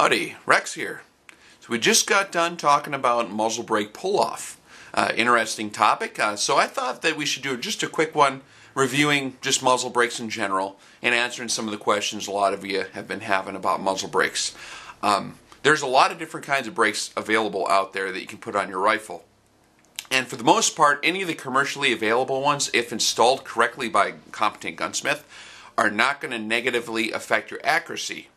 Howdy, Rex here. So we just got done talking about muzzle brake pull-off. Uh, interesting topic. Uh, so I thought that we should do just a quick one reviewing just muzzle brakes in general and answering some of the questions a lot of you have been having about muzzle brakes. Um, there's a lot of different kinds of brakes available out there that you can put on your rifle. And for the most part, any of the commercially available ones, if installed correctly by a competent gunsmith, are not going to negatively affect your accuracy.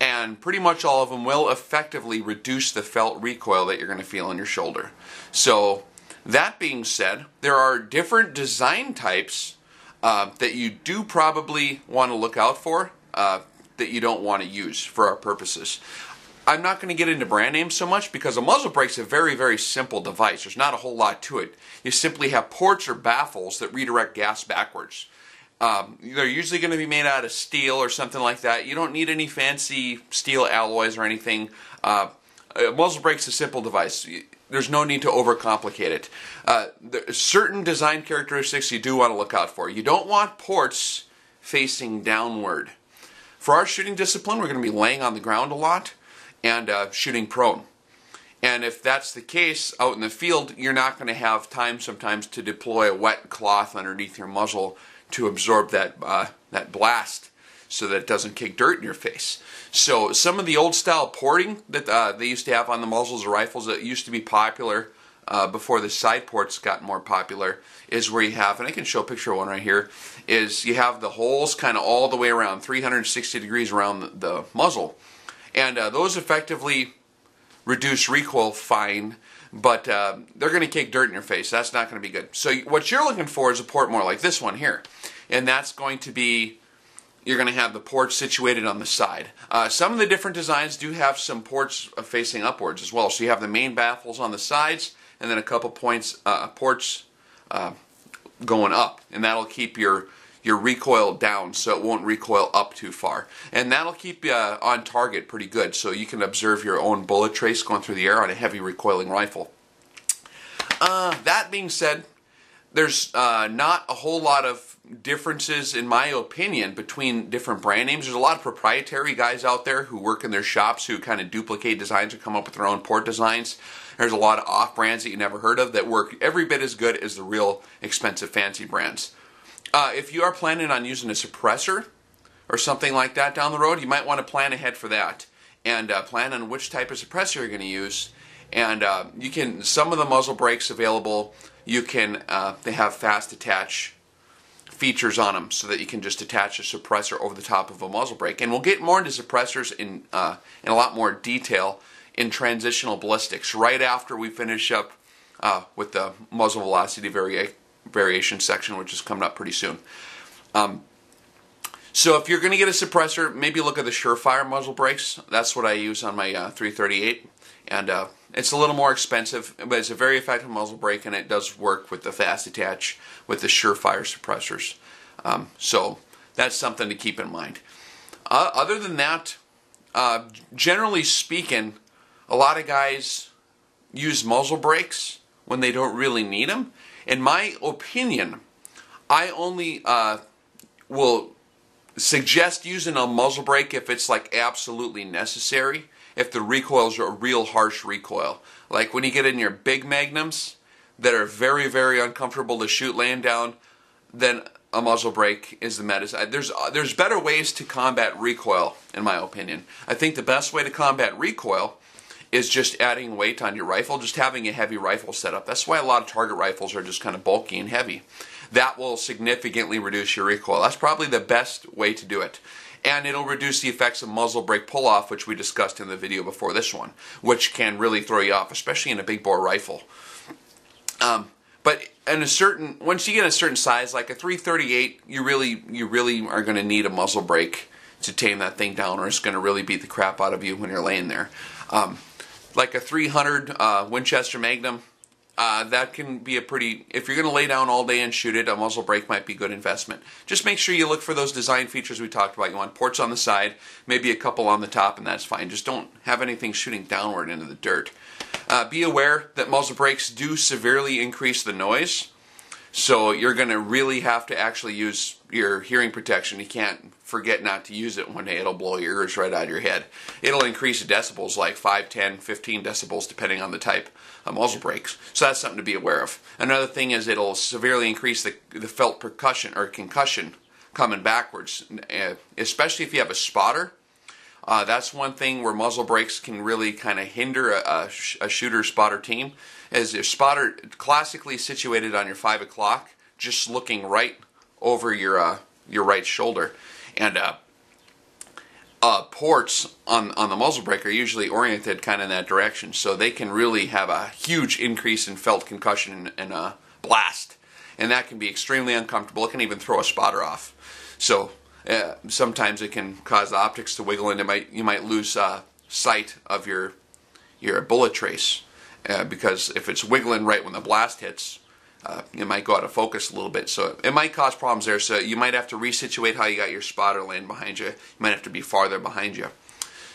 And pretty much all of them will effectively reduce the felt recoil that you're going to feel in your shoulder. So, that being said, there are different design types uh, that you do probably want to look out for uh, that you don't want to use for our purposes. I'm not going to get into brand names so much because a muzzle brake's a very, very simple device. There's not a whole lot to it. You simply have ports or baffles that redirect gas backwards. Um, they're usually going to be made out of steel or something like that. You don't need any fancy steel alloys or anything. Uh, a muzzle brake's a simple device. There's no need to overcomplicate it. Uh, certain design characteristics you do want to look out for. You don't want ports facing downward. For our shooting discipline, we're going to be laying on the ground a lot and uh, shooting prone. And if that's the case out in the field, you're not going to have time sometimes to deploy a wet cloth underneath your muzzle to absorb that uh, that blast so that it doesn't kick dirt in your face. So some of the old style porting that uh, they used to have on the muzzles of rifles that used to be popular uh, before the side ports got more popular is where you have, and I can show a picture of one right here, is you have the holes kind of all the way around, 360 degrees around the, the muzzle. And uh, those effectively reduce recoil fine, but uh, they're going to kick dirt in your face. That's not going to be good. So what you're looking for is a port more like this one here. And that's going to be, you're going to have the ports situated on the side. Uh, some of the different designs do have some ports facing upwards as well. So you have the main baffles on the sides, and then a couple points, uh, ports uh, going up. And that'll keep your your recoil down so it won't recoil up too far. And that'll keep you on target pretty good so you can observe your own bullet trace going through the air on a heavy recoiling rifle. Uh, that being said, there's uh, not a whole lot of differences, in my opinion, between different brand names. There's a lot of proprietary guys out there who work in their shops who kind of duplicate designs or come up with their own port designs. There's a lot of off brands that you never heard of that work every bit as good as the real expensive fancy brands. Uh, if you are planning on using a suppressor or something like that down the road, you might want to plan ahead for that and uh, plan on which type of suppressor you're going to use. And uh, you can some of the muzzle brakes available. You can uh, they have fast attach features on them so that you can just attach a suppressor over the top of a muzzle brake. And we'll get more into suppressors in uh, in a lot more detail in transitional ballistics right after we finish up uh, with the muzzle velocity variation variation section, which is coming up pretty soon. Um, so if you're going to get a suppressor, maybe look at the Surefire muzzle brakes. That's what I use on my uh, 338. And uh, it's a little more expensive, but it's a very effective muzzle brake, and it does work with the fast attach with the Surefire suppressors. Um, so that's something to keep in mind. Uh, other than that, uh, generally speaking, a lot of guys use muzzle brakes when they don't really need them. In my opinion, I only uh, will suggest using a muzzle brake if it's like absolutely necessary. If the recoils are a real harsh recoil, like when you get in your big magnums that are very very uncomfortable to shoot laying down, then a muzzle brake is the medicine. There's uh, there's better ways to combat recoil, in my opinion. I think the best way to combat recoil is just adding weight on your rifle, just having a heavy rifle setup. That's why a lot of target rifles are just kind of bulky and heavy. That will significantly reduce your recoil. That's probably the best way to do it. And it'll reduce the effects of muzzle brake pull off, which we discussed in the video before this one, which can really throw you off, especially in a big bore rifle. Um, but in a certain, once you get a certain size, like a 338, you really, you really are going to need a muzzle brake to tame that thing down, or it's going to really beat the crap out of you when you're laying there. Um, like a 300 uh, Winchester Magnum, uh, that can be a pretty, if you're going to lay down all day and shoot it, a muzzle brake might be good investment. Just make sure you look for those design features we talked about. You want ports on the side, maybe a couple on the top, and that's fine. Just don't have anything shooting downward into the dirt. Uh, be aware that muzzle brakes do severely increase the noise. So you're going to really have to actually use your hearing protection. You can't forget not to use it one day. It'll blow your ears right out of your head. It'll increase the decibels like 5, 10, 15 decibels depending on the type of muzzle brakes. So that's something to be aware of. Another thing is it'll severely increase the, the felt percussion or concussion coming backwards, eh, especially if you have a spotter. Uh, that's one thing where muzzle brakes can really kind of hinder a, a, a shooter spotter team is your spotter classically situated on your five o'clock, just looking right over your uh, your right shoulder, and uh, uh, ports on on the muzzle brake are usually oriented kind of in that direction, so they can really have a huge increase in felt concussion and, and uh, blast, and that can be extremely uncomfortable. It can even throw a spotter off. So uh, sometimes it can cause the optics to wiggle, and it might you might lose uh, sight of your your bullet trace uh, because if it's wiggling right when the blast hits, uh, it might go out of focus a little bit. So it might cause problems there. So you might have to resituate how you got your spotter laying behind you. You might have to be farther behind you.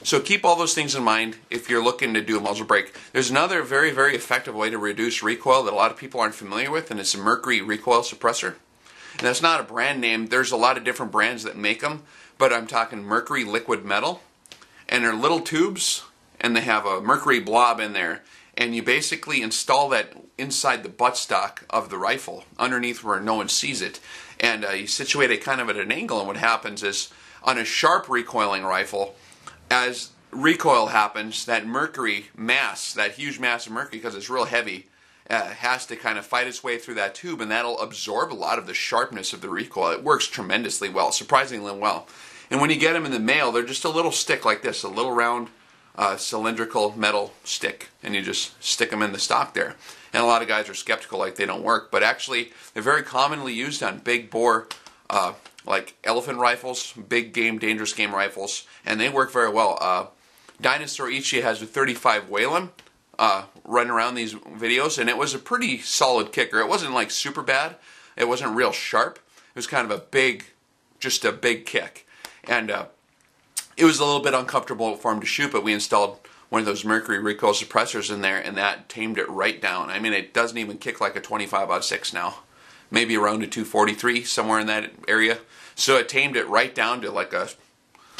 So keep all those things in mind if you're looking to do a muzzle brake. There's another very, very effective way to reduce recoil that a lot of people aren't familiar with, and it's a Mercury recoil suppressor. And that's not a brand name. There's a lot of different brands that make them, but I'm talking Mercury liquid metal. And they're little tubes, and they have a mercury blob in there and you basically install that inside the buttstock of the rifle, underneath where no one sees it, and uh, you situate it kind of at an angle. And what happens is, on a sharp recoiling rifle, as recoil happens, that mercury mass, that huge mass of mercury, because it's real heavy, uh, has to kind of fight its way through that tube, and that'll absorb a lot of the sharpness of the recoil. It works tremendously well, surprisingly well. And when you get them in the mail, they're just a little stick like this, a little round cylindrical metal stick and you just stick them in the stock there. And a lot of guys are skeptical like they don't work, but actually they're very commonly used on big bore uh, like elephant rifles, big game, dangerous game rifles, and they work very well. Uh, Dinosaur Ichi has a 35 Whelen uh, running around these videos, and it was a pretty solid kicker. It wasn't like super bad. It wasn't real sharp. It was kind of a big, just a big kick. And uh, it was a little bit uncomfortable for him to shoot, but we installed one of those mercury recoil suppressors in there, and that tamed it right down. I mean, it doesn't even kick like a 25 out 6 now, maybe around a 243 somewhere in that area. So it tamed it right down to like a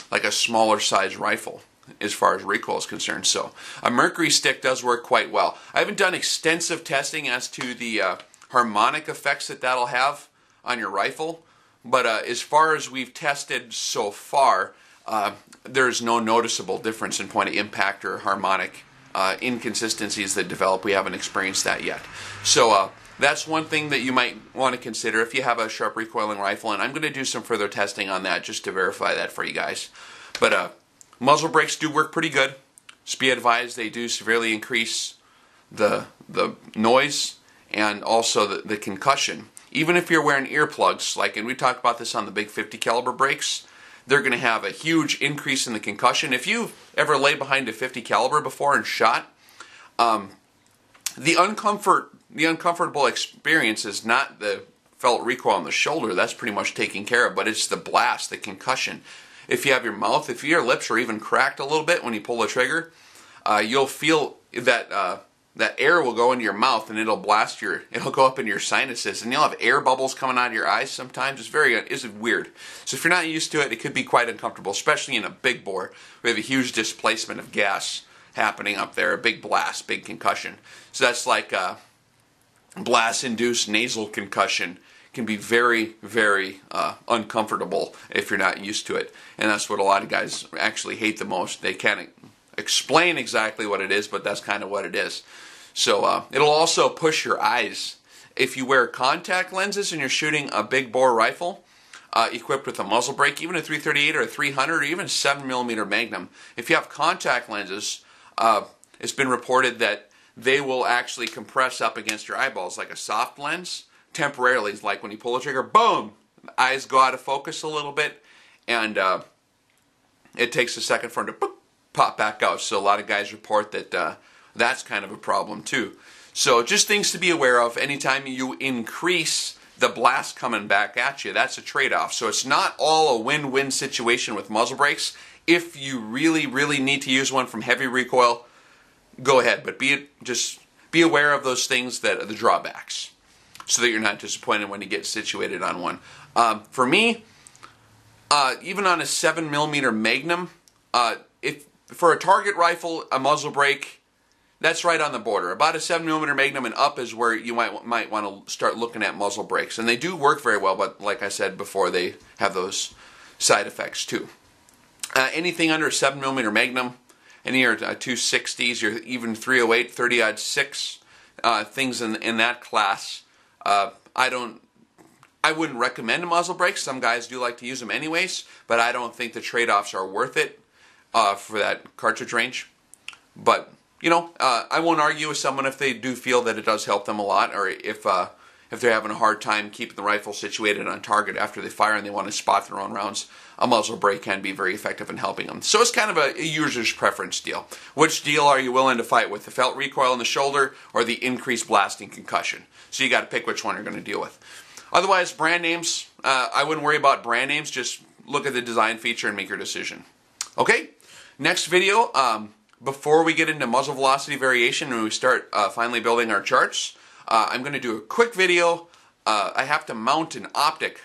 like a smaller size rifle as far as recoil is concerned. So a mercury stick does work quite well. I haven't done extensive testing as to the uh, harmonic effects that that'll have on your rifle, but uh, as far as we've tested so far, uh, there's no noticeable difference in point of impact or harmonic uh, inconsistencies that develop. We haven't experienced that yet. So uh, that's one thing that you might want to consider if you have a sharp recoiling rifle, and I'm going to do some further testing on that just to verify that for you guys. But uh, muzzle brakes do work pretty good. Just be advised they do severely increase the the noise and also the, the concussion. Even if you're wearing earplugs, like and we talked about this on the big 50 caliber brakes, they're going to have a huge increase in the concussion. If you've ever laid behind a 50 caliber before and shot, um, the uncomfort, the uncomfortable experience is not the felt recoil on the shoulder. That's pretty much taken care of, but it's the blast, the concussion. If you have your mouth, if your lips are even cracked a little bit when you pull the trigger, uh, you'll feel that uh, that air will go into your mouth and it'll blast your it'll go up into your sinuses and you'll have air bubbles coming out of your eyes sometimes. It's very it's weird. So if you're not used to it it could be quite uncomfortable especially in a big bore. We have a huge displacement of gas happening up there a big blast big concussion. So that's like a blast induced nasal concussion can be very very uh, uncomfortable if you're not used to it. And that's what a lot of guys actually hate the most. They can't explain exactly what it is but that's kind of what it is so uh, it'll also push your eyes. If you wear contact lenses and you're shooting a big bore rifle, uh, equipped with a muzzle brake, even a 338 or a 300 or even a 7mm Magnum, if you have contact lenses, uh, it's been reported that they will actually compress up against your eyeballs like a soft lens temporarily. It's like when you pull the trigger, boom, eyes go out of focus a little bit, and uh, it takes a second for them to pop back out. So a lot of guys report that uh, that's kind of a problem too. So just things to be aware of anytime you increase the blast coming back at you. That's a trade-off. So it's not all a win-win situation with muzzle brakes. If you really, really need to use one from heavy recoil, go ahead. But be just be aware of those things that are the drawbacks. so that you're not disappointed when you get situated on one. Um, for me, uh, even on a seven millimeter Magnum, uh, if for a target rifle, a muzzle brake, that's right on the border. About a seven millimeter Magnum and up is where you might might want to start looking at muzzle brakes, and they do work very well. But like I said before, they have those side effects too. Uh, anything under a seven millimeter Magnum, any of uh, 260s, or even 308, 30 aught six, uh, things in in that class. Uh, I don't I wouldn't recommend a muzzle brakes. Some guys do like to use them anyways, but I don't think the trade-offs are worth it uh, for that cartridge range. But you know, uh, I won't argue with someone if they do feel that it does help them a lot, or if uh, if they're having a hard time keeping the rifle situated on target after they fire and they want to spot their own rounds. A muzzle brake can be very effective in helping them. So it's kind of a, user's preference deal. Which deal are you willing to fight with? The felt recoil in the shoulder or the increased blasting concussion? So you got to pick which one you're going to deal with. Otherwise, brand names, uh, I wouldn't worry about brand names. Just look at the design feature and make your decision. Okay, next video, um, before we get into muzzle velocity variation and we start uh, finally building our charts, uh, I'm going to do a quick video. Uh, I have to mount an optic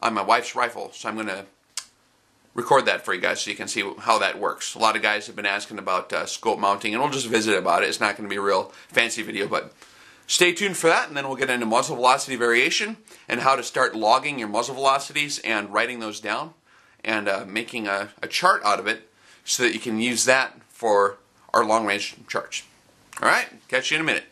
on my wife's rifle, so I'm going to record that for you guys so you can see how that works. A lot of guys have been asking about uh, scope mounting, and we'll just visit about it. It's not going to be a real fancy video, but Stay tuned for that, and then we'll get into muzzle velocity variation and how to start logging your muzzle velocities and writing those down and uh, making a, a chart out of it so that you can use that for our long range charge. All right, catch you in a minute.